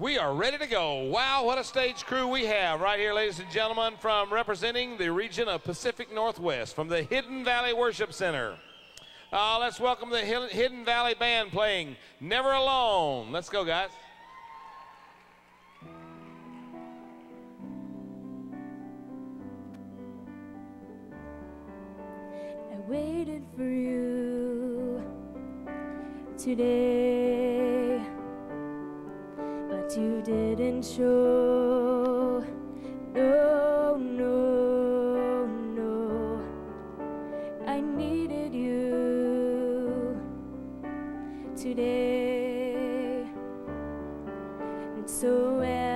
We are ready to go. Wow, what a stage crew we have right here, ladies and gentlemen, from representing the region of Pacific Northwest, from the Hidden Valley Worship Center. Uh, let's welcome the Hidden Valley Band playing Never Alone. Let's go, guys. I waited for you today that you didn't show. No, no, no. I needed you today. And so.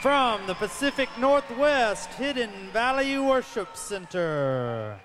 from the Pacific Northwest Hidden Valley Worship Center.